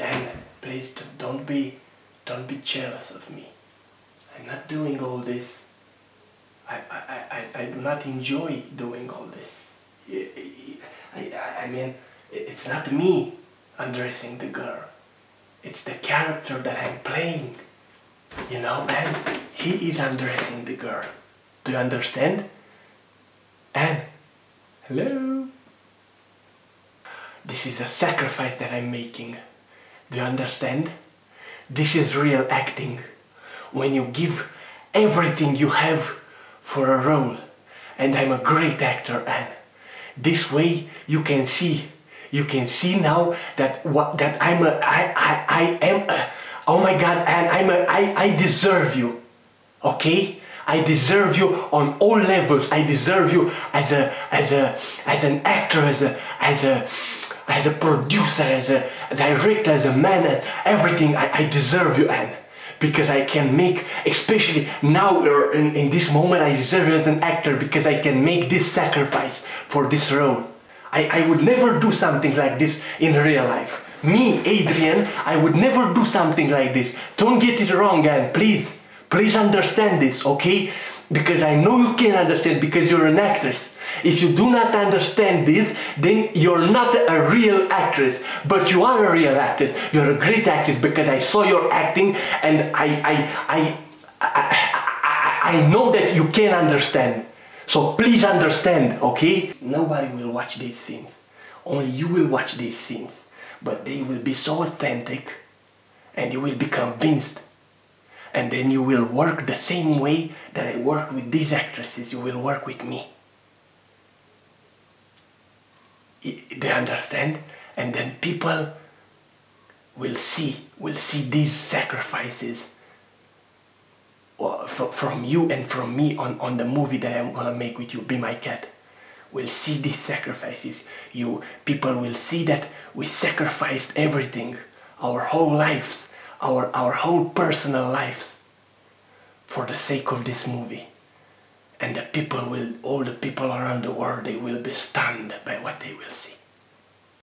Anne, please don't be, don't be jealous of me. I'm not doing all this. I, I, I, I do not enjoy doing all this. I, I, I mean, it's not me undressing the girl. It's the character that I'm playing. You know, and he is undressing the girl. Do you understand? And hello? This is a sacrifice that I'm making. Do you understand? This is real acting. When you give everything you have for a role. And I'm a great actor and this way you can see you can see now that what that I'm a I I, I am a, oh my god and I'm a I, I deserve you okay I deserve you on all levels I deserve you as a as a as an actor as a as a as a producer, as a director, as a man, and everything, I, I deserve you, Anne. Because I can make, especially now in, in this moment, I deserve you as an actor because I can make this sacrifice for this role. I, I would never do something like this in real life. Me, Adrian, I would never do something like this. Don't get it wrong, Anne, please. Please understand this, okay? Because I know you can understand because you're an actress. If you do not understand this, then you're not a real actress, but you are a real actress. You're a great actress because I saw your acting and I, I, I, I, I know that you can understand. So please understand, okay? Nobody will watch these scenes. Only you will watch these scenes. But they will be so authentic and you will be convinced. And then you will work the same way that I work with these actresses. You will work with me. they understand and then people will see will see these sacrifices uh, from you and from me on, on the movie that I'm gonna make with you Be My Cat will see these sacrifices you people will see that we sacrificed everything our whole lives our our whole personal lives for the sake of this movie. And the people will, all the people around the world, they will be stunned by